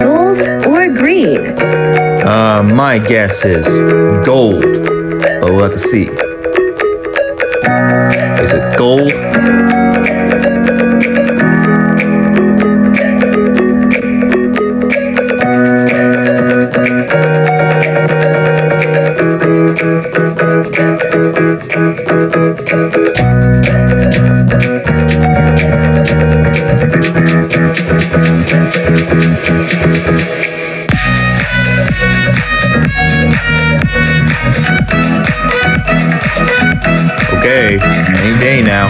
Gold or green? Uh, my guess is gold, but we'll have to see. Is it gold? Okay, any day now.